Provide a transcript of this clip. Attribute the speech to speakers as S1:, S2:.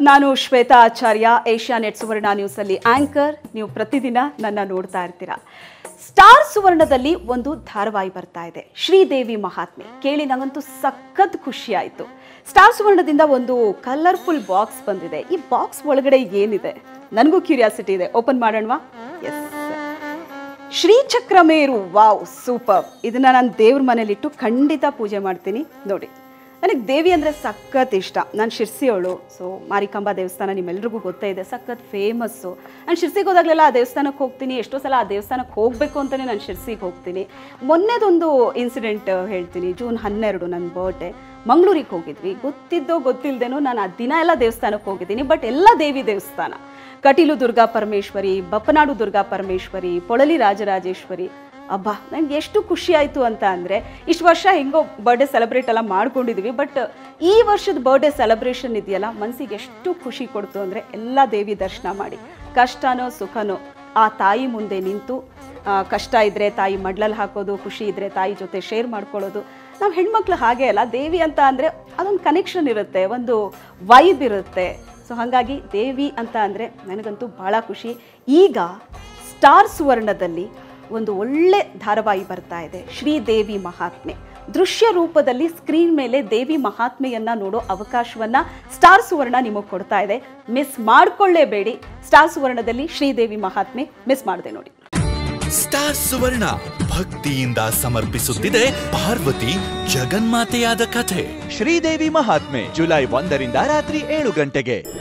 S1: ನಾನು ಶ್ವೇತಾ ಆಚಾರ್ಯ. ಏಷ್ಯಾ ನೆಟ್ ಸುವರ್ಣ ನ್ಯೂಸಲ್ಲಿ ಆಂಕರ್. ನೀವು ಪ್ರತಿದಿನ ನನ್ನ ನೋಡ್ತಾ ಇರ್ತೀರಾ. ಸ್ಟಾರ್ ಸುವರ್ಣದಲ್ಲಿ ಒಂದು ಧಾರಾವಾಹಿ ಬರ್ತಾ ಇದೆ. ಶ್ರೀದೇವಿ ಮಹಾತ್ಮೆ. ಕೇಳಿ ನನಗಂತೂ ಸಖತ್ ಖುಷಿ ಆಯಿತು. ಸ್ಟಾರ್ ಸುವರ್ಣದಿಂದ ಒಂದು ಕಲರ್ಫುಲ್ ಬಾಕ್ಸ್ ಬಂದಿದೆ. ಈ ಬಾಕ್ಸ್ ಒಳಗಡೆ ಏನಿದೆ? ನನಗೂ ಕ್ಯೂರಿಯಾಸಿಟಿ ಇದೆ. ಓಪನ್ ಮಾಡೋಣವಾ? ಎಸ್ ಶ್ರೀಚಕ್ರಮೇರು ವಾವ್ ಸೂಪರ್ ಇದನ್ನ ನಾನು ದೇವ್ರ ಮನೇಲಿಟ್ಟು ಖಂಡಿತ ಪೂಜೆ ಮಾಡ್ತೀನಿ. ನೋಡಿ. ನನಗೆ ದೇವಿ ಅಂದರೆ ಸಖತ್ ಇಷ್ಟ. ನಾನು ಶಿರ್ಸಿಯವಳು ಸೊ ಮಾರಿಕಾಂಬ ದೇವಸ್ಥಾನ ನಿಮ್ಮೆಲ್ರಿಗೂ ಗೊತ್ತೇ ಇದೆ, ಸಖತ್ ಫೇಮಸ್ಸು ನಾನು ಶಿರ್ಸಿಗೆ ಹೋದಾಗಲೆಲ್ಲ ಆ ದೇವಸ್ಥಾನಕ್ಕೆ ಹೋಗ್ತೀನಿ, ಎಷ್ಟೋ ಸಲ ಆ ದೇವಸ್ಥಾನಕ್ಕೆ ಹೋಗಬೇಕು ಅಂತಲೇ ನಾನು ಶಿರ್ಸಿಗೆ ಹೋಗ್ತೀನಿ. ಮೊನ್ನೆದೊಂದು ಇನ್ಸಿಡೆಂಟ್ ಹೇಳ್ತೀನಿ, ಜೂನ್ ಹನ್ನೆರಡು ನನ್ನ ಬರ್ಡೇ ಮಂಗಳೂರಿಗೆ ಹೋಗಿದ್ವಿ. ಗೊತ್ತಿದ್ದೋ ಗೊತ್ತಿಲ್ಲದೇನೋ ನಾನು ಆ ದಿನ ಎಲ್ಲ ದೇವಸ್ಥಾನಕ್ಕೆ ಹೋಗಿದ್ದೀನಿ ಬಟ್ ಎಲ್ಲ ದೇವಿ ದೇವಸ್ಥಾನ. ಕಟೀಲು ದುರ್ಗಾ ಪರಮೇಶ್ವರಿ ಬಪ್ಪನಾಡು ದುರ್ಗಾ ಪರಮೇಶ್ವರಿ ಪೊಳಲಿ ರಾಜರಾಜೇಶ್ವರಿ ಅಬ್ಬಾ, ನಂಗೆ ಎಷ್ಟು ಖುಷಿ ಆಯಿತು ಅಂತ ಅಂದರೆ, ಇಷ್ಟು ವರ್ಷ ಹೆಂಗೋ ಬರ್ಡೇ ಸೆಲೆಬ್ರೇಟ್ ಎಲ್ಲ ಮಾಡ್ಕೊಂಡಿದ್ವಿ ಬಟ್ ಈ ವರ್ಷದ ಬರ್ಡೇ ಸೆಲೆಬ್ರೇಷನ್ ಇದೆಯಲ್ಲ ಮನಸ್ಸಿಗೆ ಎಷ್ಟು ಖುಷಿ ಕೊಡ್ತು ಅಂದರೆ ಎಲ್ಲ ದೇವಿ ದರ್ಶನ ಮಾಡಿ. ಕಷ್ಟನೋ ಸುಖನೋ, ಆ ತಾಯಿ ಮುಂದೆ ನಿಂತು ಕಷ್ಟ ಇದ್ದರೆ ತಾಯಿ ಮಡ್ಲಲ್ಲಿ ಹಾಕೋದು, ಖುಷಿ ಇದ್ದರೆ ತಾಯಿ ಜೊತೆ ಶೇರ್ ಮಾಡ್ಕೊಳ್ಳೋದು. ನಾವು ಹೆಣ್ಮಕ್ಳು ಹಾಗೆ ಅಲ್ಲ, ದೇವಿ ಅಂತ ಅಂದರೆ ಅದೊಂದು ಕನೆಕ್ಷನ್ ಇರುತ್ತೆ, ಒಂದು ವೈಬ್ ಇರುತ್ತೆ. ಸೊ ಹಾಗಾಗಿ ದೇವಿ ಅಂತ ಅಂದರೆ ನನಗಂತೂ ಭಾಳ ಖುಷಿ. ಈಗ ಸ್ಟಾರ್ ಸುವರ್ಣದಲ್ಲಿ ಒಂದು ಒಳ್ಳೆ ಧಾರಾವಾಹಿ ಬರ್ತಾ ಇದೆ ಶ್ರೀದೇವಿ ಮಹಾತ್ಮೆ. ದೃಶ್ಯ ರೂಪದಲ್ಲಿ ಸ್ಕ್ರೀನ್ ಮೇಲೆ ದೇವಿ ಮಹಾತ್ಮೆಯನ್ನ ನೋಡೋ ಅವಕಾಶವನ್ನ ಸ್ಟಾರ್ ಸುವರ್ಣ ನಿಮಗೆ ಕೊಡ್ತಾ ಇದೆ. ಮಿಸ್ ಮಾಡ್ಕೊಳ್ಳೇಬೇಡಿ. ಸ್ಟಾರ್ ಸುವರ್ಣದಲ್ಲಿ ಶ್ರೀದೇವಿ ಮಹಾತ್ಮೆ ಮಿಸ್ ಮಾಡದೆ ನೋಡಿ.
S2: ಸ್ಟಾರ್ ಸುವರ್ಣ ಭಕ್ತಿಯಿಂದ ಸಮರ್ಪಿಸುತ್ತಿದೆ ಪಾರ್ವತಿ ಜಗನ್ಮಾತೆಯಾದ ಕಥೆ.
S3: ಶ್ರೀದೇವಿ ಮಹಾತ್ಮೆ ಜುಲೈ ಒಂದರಿಂದ ರಾತ್ರಿ ಏಳು ಗಂಟೆಗೆ.